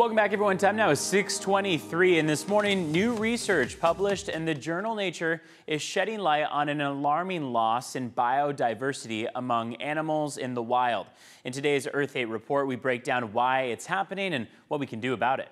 Welcome back, everyone. Time now is 623, and this morning, new research published in the journal Nature is shedding light on an alarming loss in biodiversity among animals in the wild. In today's Earth 8 report, we break down why it's happening and what we can do about it.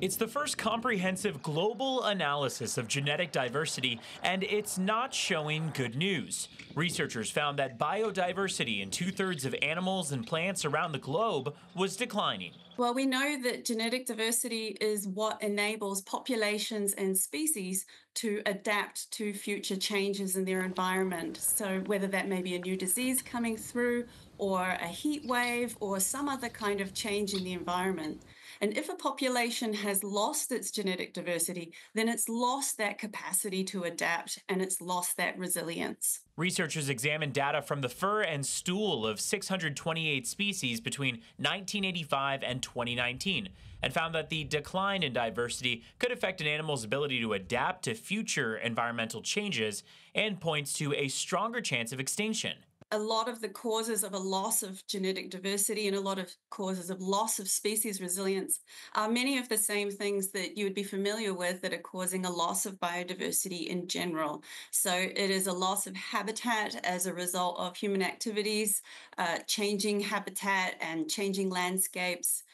It's the first comprehensive global analysis of genetic diversity, and it's not showing good news. Researchers found that biodiversity in two thirds of animals and plants around the globe was declining. Well, we know that genetic diversity is what enables populations and species to adapt to future changes in their environment. So, whether that may be a new disease coming through, or a heat wave, or some other kind of change in the environment. And if a population has lost its genetic diversity, then it's lost that capacity to adapt and it's lost that resilience. Researchers examined data from the fur and stool of 628 species between 1985 and 2019 and found that the decline in diversity could affect an animal's ability to adapt to future environmental changes and points to a stronger chance of extinction a lot of the causes of a loss of genetic diversity and a lot of causes of loss of species resilience are many of the same things that you would be familiar with that are causing a loss of biodiversity in general. So it is a loss of habitat as a result of human activities, uh, changing habitat and changing landscapes.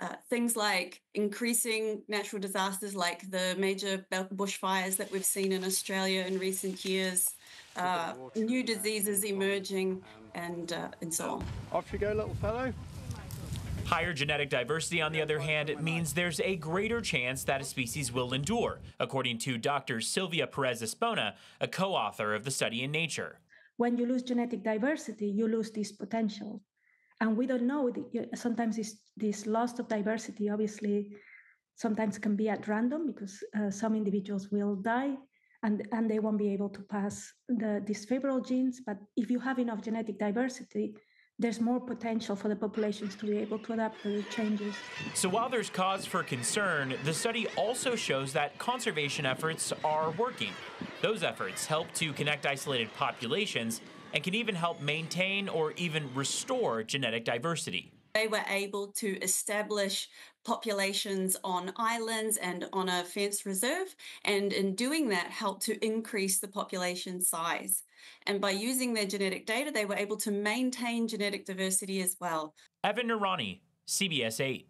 Uh, things like increasing natural disasters like the major bushfires that we've seen in Australia in recent years, uh, new diseases emerging, and uh, and so on. Off you go, little fellow. Higher genetic diversity, on the other hand, means there's a greater chance that a species will endure, according to Dr. Sylvia Perez Espona, a co author of the study in Nature. When you lose genetic diversity, you lose this potential. And we don't know, sometimes this, this loss of diversity obviously sometimes can be at random because uh, some individuals will die and, and they won't be able to pass the, these favorable genes. But if you have enough genetic diversity, there's more potential for the populations to be able to adapt to the changes. So while there's cause for concern, the study also shows that conservation efforts are working. Those efforts help to connect isolated populations and can even help maintain or even restore genetic diversity. They were able to establish populations on islands and on a fenced reserve, and in doing that, helped to increase the population size. And by using their genetic data, they were able to maintain genetic diversity as well. Evan Nurani, CBS 8.